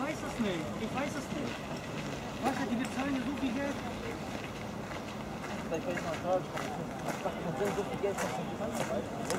weiß es nicht. Ich weiß es nicht. Weißt du, die bezahlen so viel Geld. Vielleicht wollte ich mal fragen, ich dachte, man will so viel Geld von Kurzarbeit. Ich